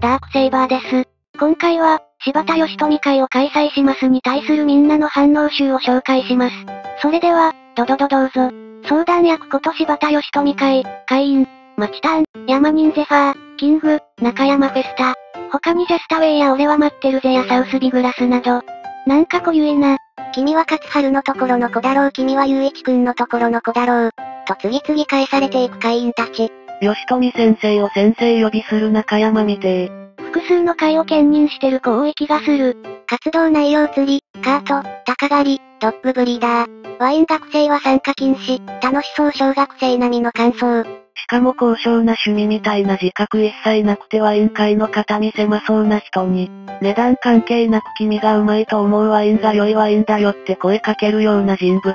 ダークセイバーです。今回は、柴田義富会を開催しますに対するみんなの反応集を紹介します。それでは、ドドドどうぞ。相談役こと柴田義富会、会員、マチタン、ヤマニンゼファー、キング、中山フェスタ。他にジャスタウェイや俺は待ってるぜやサウスビグラスなど。なんか濃ゆいな。君は勝春のところの子だろう君は雄一くんのところの子だろう。と次々返されていく会員たち。吉富先生を先生呼びする中山見て複数の会を兼任してる子多い気がする。活動内容釣り、カート、鷹狩り、ドッグブリーダー。ワイン学生は参加禁止、楽しそう小学生並みの感想。しかも高尚な趣味みたいな自覚一切なくてワイン会の肩身狭そうな人に、値段関係なく君がうまいと思うワインが良いワインだよって声かけるような人物。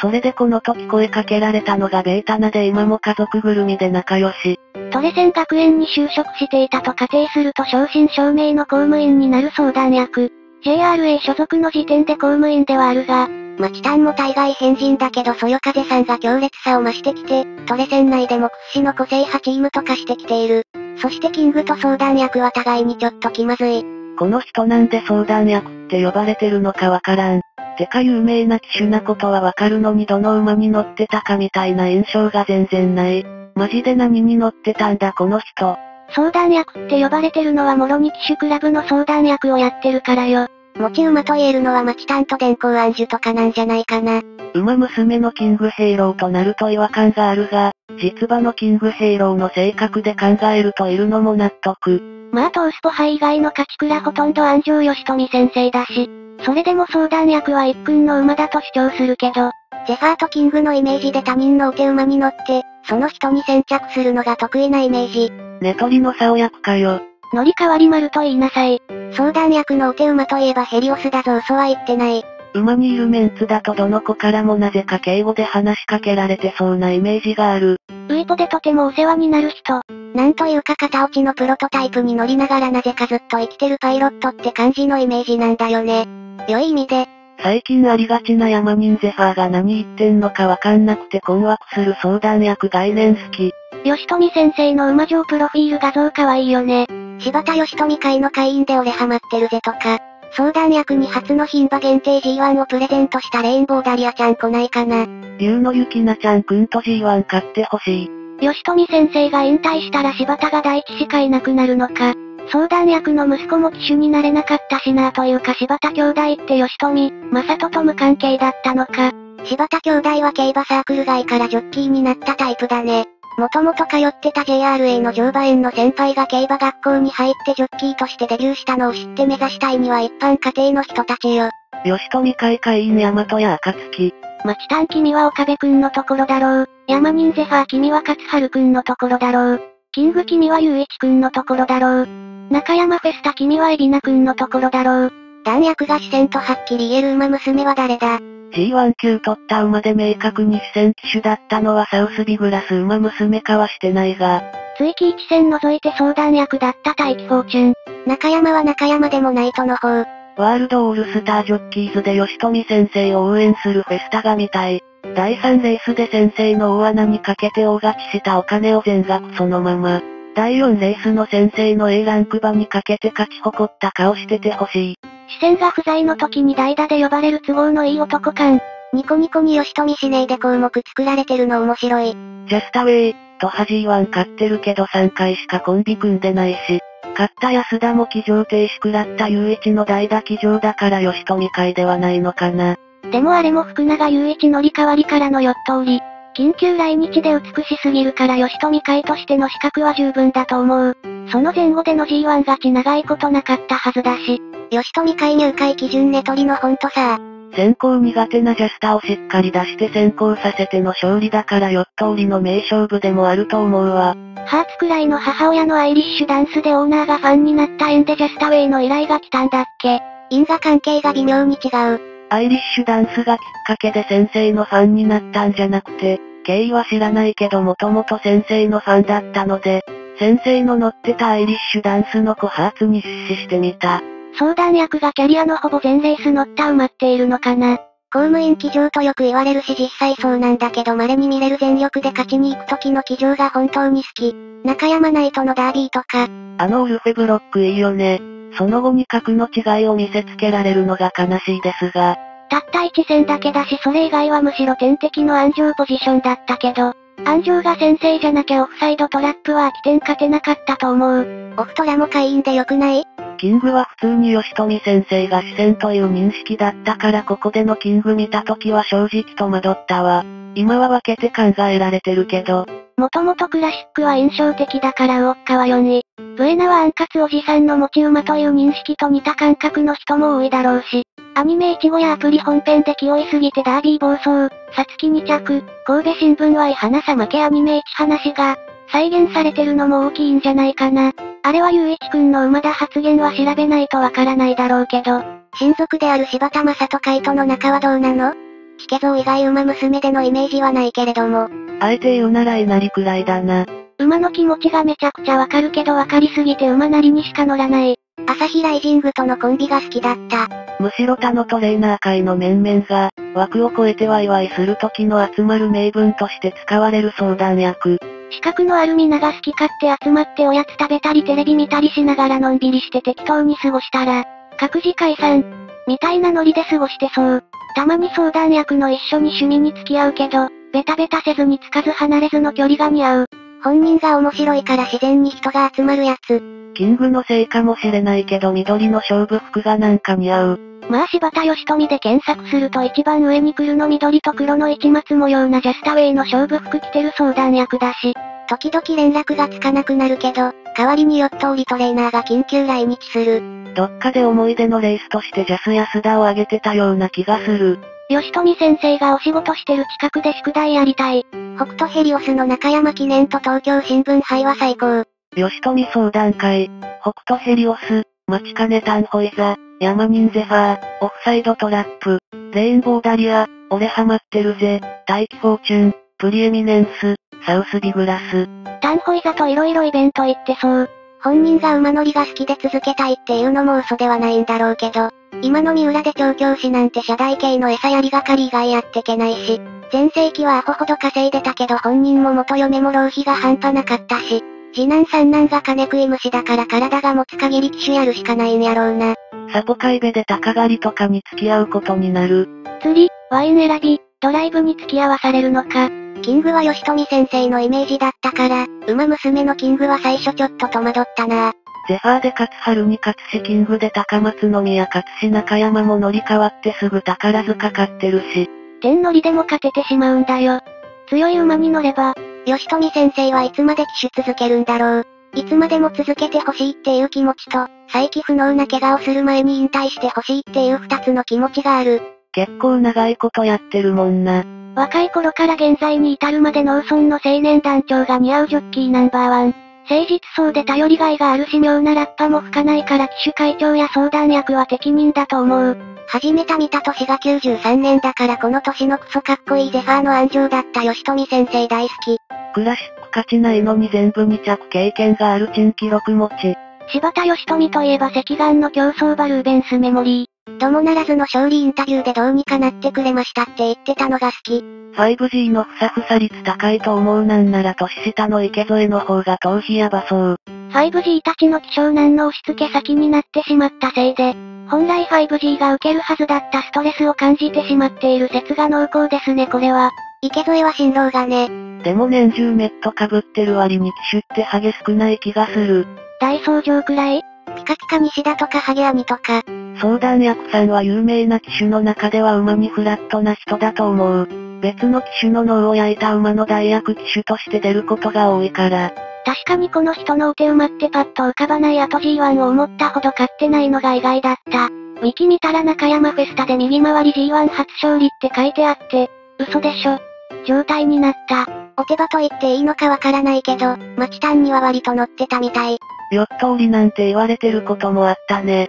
それでこの時声かけられたのがベータナで今も家族ぐるみで仲良し。トレセン学園に就職していたと仮定すると昇進証明の公務員になる相談役。JRA 所属の時点で公務員ではあるが、マチタンも大概変人だけどそよ風さんが強烈さを増してきて、トレセン内でも屈指の個性派チームと化してきている。そしてキングと相談役は互いにちょっと気まずい。この人なんで相談役って呼ばれてるのかわからん。てか有名な騎手なことはわかるのにどの馬に乗ってたかみたいな印象が全然ない。マジで何に乗ってたんだこの人。相談役って呼ばれてるのはもろに騎手クラブの相談役をやってるからよ。持ち馬と言えるのはマチタンと電光暗示とかなんじゃないかな。馬娘のキングヘイローとなると違和感があるが、実馬のキングヘイローの性格で考えるといるのも納得。まあトースポ杯以外の勝ち倉ほとんど安城義富先生だし、それでも相談役は一君の馬だと主張するけど、ゼファーとキングのイメージで他人のお手馬に乗って、その人に先着するのが得意なイメージ。ネトリの差を役かよ。乗り換わり丸と言いなさい。相談役のお手馬といえばヘリオスだぞ嘘は言ってない。馬にいるメンツだとどの子からもなぜか敬語で話しかけられてそうなイメージがある。ウイポでとてもお世話になる人。なんというか片落ちのプロトタイプに乗りながらなぜかずっと生きてるパイロットって感じのイメージなんだよね。良い意味で。最近ありがちなヤマニンゼファーが何言ってんのかわかんなくて困惑する相談役概念好き。吉富先生の馬上プロフィール画像可愛いよね。柴田義富会の会員で俺ハマってるぜとか。相談役に初の牝馬限定 G1 をプレゼントしたレインボーダリアちゃん来ないかな。竜のゆきなちゃんくんと G1 買ってほしい。吉富先生が引退したら柴田が第一しかいなくなるのか。相談役の息子も騎手になれなかったしなというか柴田兄弟って吉富、正人と無関係だったのか。柴田兄弟は競馬サークル外からジョッキーになったタイプだね。もともと通ってた JRA の乗馬園の先輩が競馬学校に入ってジョッキーとしてデビューしたのを知って目指したいには一般家庭の人たちよ。吉富会会員大和や暁。マチタン君は岡部くんのところだろう。山人ゼファー君は勝春くんのところだろう。キング君は雄一くんのところだろう。中山フェスタ君は海老名くんのところだろう。弾薬が視線とはっきり言える馬娘は誰だ？G1 級取った馬で明確に視線機種だったのはサウスビグラス馬娘かはしてないが。追記1戦除いて相談役だった大気フォーチュン。中山は中山でもないとの方。ワールドオールスタージョッキーズで吉富先生を応援するフェスタが見たい。第3レースで先生の大穴にかけて大勝ちしたお金を全額そのまま。第4レースの先生の A ランク馬にかけて勝ち誇った顔しててほしい。視線が不在の時に代打で呼ばれる都合のいい男感。ニコニコに吉富指名で項目作られてるの面白い。ジャスタウェイ、とハジーワン買ってるけど3回しかコンビ組んでないし。勝った安田も騎乗停止食らった雄一の代打騎乗だから吉富会ではないのかな。でもあれも福永雄一乗り代わりからのヨット売り。緊急来日で美しすぎるから吉富会としての資格は十分だと思う。その前後での G1 勝ち長いことなかったはずだし。吉富会入会基準ネトリのほんとさ先行苦手なジャスタをしっかり出して先行させての勝利だからヨット売りの名勝負でもあると思うわ。ハーツくらいの母親のアイリッシュダンスでオーナーがファンになった縁でジャスタウェイの依頼が来たんだっけ因果関係が微妙に違う。アイリッシュダンスがきっかけで先生のファンになったんじゃなくて、経緯は知らないけどもともと先生のファンだったので、先生の乗ってたアイリッシュダンスの子ハーツに出資してみた。相談役がキャリアのほぼ全レース乗った馬っているのかな公務員騎乗とよく言われるし実際そうなんだけど稀に見れる全力で勝ちに行く時の騎乗が本当に好き。中山ナイトのダービーとか。あのウルフェブロックいいよね。その後に格の違いを見せつけられるのが悲しいですが。たった一戦だけだしそれ以外はむしろ天敵の安城ポジションだったけど、安城が先生じゃなきゃオフサイドトラップは起点勝てなかったと思う。オフトラも会員でよくない？キングは普通に吉富先生が視線という認識だったからここでのキング見た時は正直戸惑ったわ。今は分けて考えられてるけど。もともとクラシックは印象的だからウォッカは4位。ブエナはアンカツおじさんの持ち馬という認識と似た感覚の人も多いだろうし。アニメイチゴやアプリ本編で気負いすぎてダービー暴走、サツキ2着、神戸新聞はい花さ負けアニメイチ話が、再現されてるのも大きいんじゃないかな。あれはゆういちくんの馬だ発言は調べないとわからないだろうけど。親族である柴田正人海との仲はどうなの？チケゾウ以外馬娘でのイメージはないけれども。あえて言うなら稲荷くらいだな。馬の気持ちがめちゃくちゃわかるけどわかりすぎて馬なりにしか乗らない。朝日ライジングとのコンビが好きだった。むしろ他のトレーナー界の面々が、枠を超えてワイワイする時の集まる名分として使われる相談役。資格のある皆が好き勝手集まっておやつ食べたりテレビ見たりしながらのんびりして適当に過ごしたら、各自解散、みたいなノリで過ごしてそう。たまに相談役の一緒に趣味に付き合うけど、ベタベタせずにつかず離れずの距離が似合う。本人が面白いから自然に人が集まるやつ。キングのせいかもしれないけど緑の勝負服がなんか似合う。まあ柴田義富で検索すると一番上に来るの緑と黒の一末模様なジャスタウェイの勝負服着てる相談役だし。時々連絡がつかなくなるけど、代わりにヨット売りトレーナーが緊急来日する。どっかで思い出のレースとしてジャス安田を挙げてたような気がする。吉富先生がお仕事してる近くで宿題やりたい。北斗ヘリオスの中山記念と東京新聞杯は最高。吉富相談会、北斗ヘリオス、待ちかねタンホイザ、ヤマニンゼファー、オフサイドトラップ、レインボーダリア、俺ハマってるぜ、大気フォーチュン、プリエミネンス、サウスビグラス。タンホイザと色々イベント行ってそう。本人が馬乗りが好きで続けたいっていうのも嘘ではないんだろうけど、今の三浦で調教師なんて社大系の餌やり係以外やってけないし、前世紀はアホほど稼いでたけど本人も元嫁も浪費が半端なかったし、次男三男が金食い虫だから体が持つ限り騎手やるしかないんやろうな。サポカイベで高狩りとかに付き合うことになる。釣り、ワイン選び、ドライブに付き合わされるのか。キングは吉富先生のイメージだったから、馬娘のキングは最初ちょっと戸惑ったなゼファーで勝春に勝しキングで高松宮勝し中山も乗り換わってすぐ宝塚買ってるし。天乗りでも勝ててしまうんだよ。強い馬に乗れば、吉富先生はいつまで騎手続けるんだろう。いつまでも続けてほしいっていう気持ちと、再起不能な怪我をする前に引退してほしいっていう二つの気持ちがある。結構長いことやってるもんな。若い頃から現在に至るまで農村の青年団長が似合うジョッキーナンバーワン。誠実そうで頼りがいがあるし妙なラッパも吹かないから騎手会長や相談役は適任だと思う。始めた見た年が93年だからこの年のクソかっこいいゼファーの安城だった吉富先生大好き。クラシック勝ちないのに全部2着経験がある珍記録持ち。柴田義富といえば赤眼の競争バルーベンスメモリー。どもならずの勝利インタビューでどうにかなってくれましたって言ってたのが好き。5G のふさふさ率高いと思うなんなら年下の池添の方が頭皮やばそう。5G たちの希少難の押し付け先になってしまったせいで、本来 5G が受けるはずだったストレスを感じてしまっている説が濃厚ですねこれは。池添は辛労がね。でも年中メット被ってる割に機種って激しくない気がする。大掃除くらい？ピカピカ西田とかハゲアミとか。相談役さんは有名な機種の中では馬にフラットな人だと思う。別の機種の脳を焼いた馬の代役機種として出ることが多いから。確かにこの人のお手馬ってパッと浮かばない後 G1 を思ったほど買ってないのが意外だった。ウィキ見たら中山フェスタで右回り G1 初勝利って書いてあって、嘘でしょ。状態になった。お手羽と言っていいのかわからないけど、マチタンには割と乗ってたみたい。ヨット売りなんて言われてることもあったね。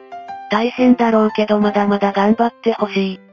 大変だろうけどまだまだ頑張ってほしい。